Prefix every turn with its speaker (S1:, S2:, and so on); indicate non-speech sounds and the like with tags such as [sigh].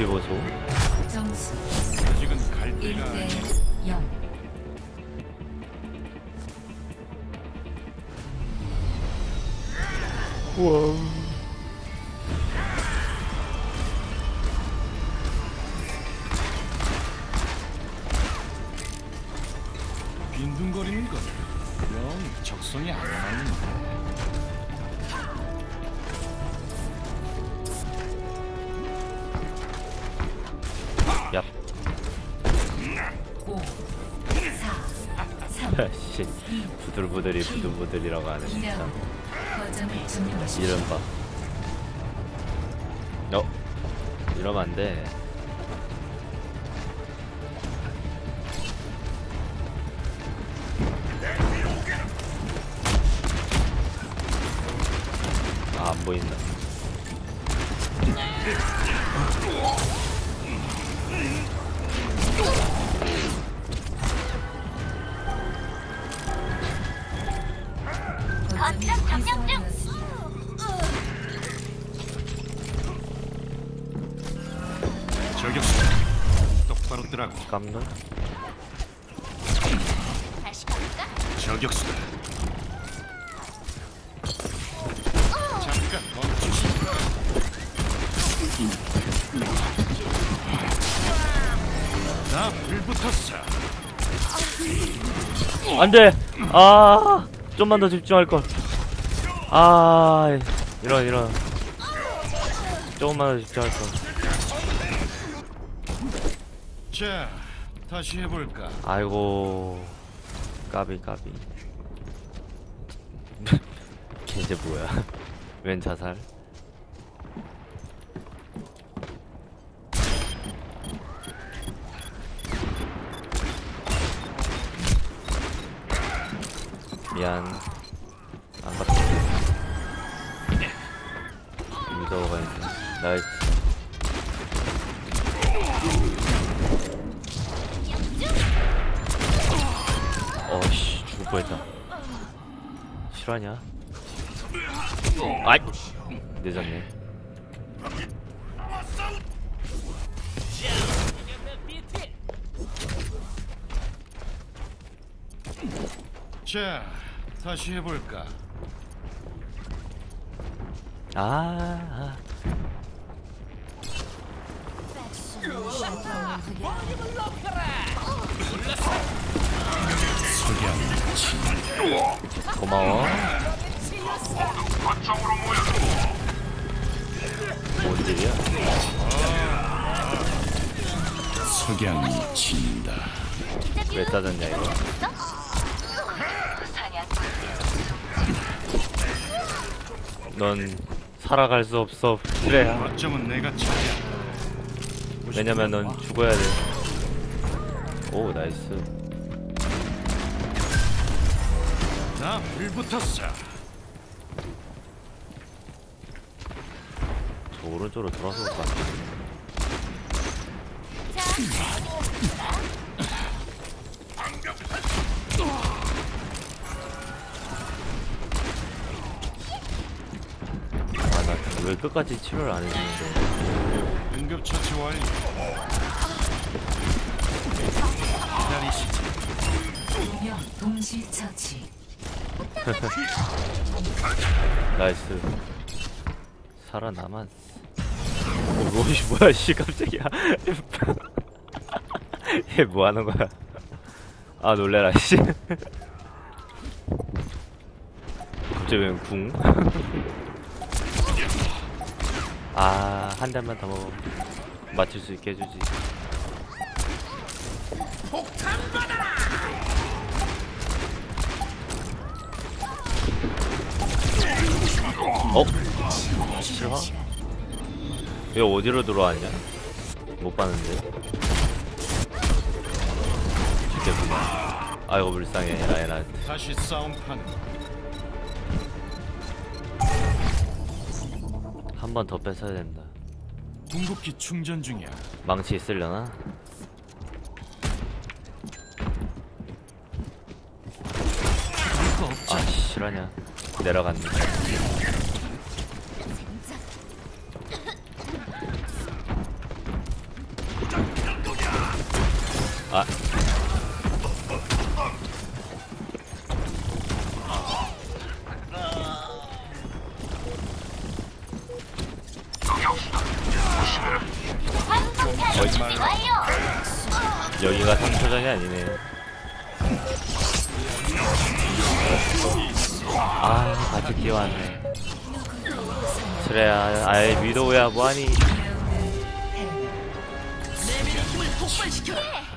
S1: 보소.
S2: 점수
S3: 아직은 갈
S2: 1대
S3: 때가 아니야.
S2: 0
S1: 우와.
S3: 빈둥거리는 건영 적성이 안 맞는다.
S1: 야,
S2: 5 4 3
S1: 씨. 부들부들이 부들부들이라고 하네 진짜.
S2: 2라 거점을 점령하십시오
S1: 이름 봐. 어? 이러면 안 돼. 아, 안 보인다.
S3: 저격수 똑바로 뜨라고.
S1: 깜놀?
S3: 저격수다. 잠깐 멈추시. 나 불 붙었어.
S1: 안 돼! 아, 좀만 더 집중할 걸. 아, 이런, 이런. 조금만 더 집중할 걸.
S3: 자, 다시 해볼까.
S1: 아이고 까비 까비. 걔제 뭐야? [laughs] 웬 자살? 미안. 안 갔다 무서워가 있네. 나이스 뻔했다 실화냐? 아이 늦었네
S3: 자, 다시 해볼까.
S1: 아, 아. 고마워 뭔 일이야?
S3: 석양이 진다.
S1: 왜 따졌냐 이거? 넌 살아갈 수 없어 그래
S3: 거점은 내가.
S1: 왜냐면 넌 죽어야 돼. 오 nice.
S3: 나 불 붙었어.
S1: 저 오른쪽으로 돌아서 올것 같아. 아나 왜 끝까지 치료를 안 해주는데?
S3: 응급 처치 완료. 기다리시지.
S2: 동시 처치 [laughs]
S1: nice. 살아남았어. 어, 뭐, 이 뭐야, 씨, 깜짝이야. [laughs] 얘 뭐 하는 거야? 아, 놀래라, 씨. [laughs] 갑자기 왜 궁? 아, 한 대만 더. 맞출 수 있게 해주지. 어? 실화? 얘 어디로 들어왔냐? 못 봤는데. 죽겠구나. 아이고 불쌍해 에라 에라.
S3: 다시 싸움판은
S1: 한번 더 뺏어야 된다.
S3: 궁극기 충전 중이야.
S1: 망치 있으려나? 아 실화냐? 내려갔네. 아.
S3: 거짓말
S1: 여기가 3초전이 아니네. 아, 같이 뛰어왔네. 그래야, 아이, 위도우야, 뭐하니?
S2: 라운드 패.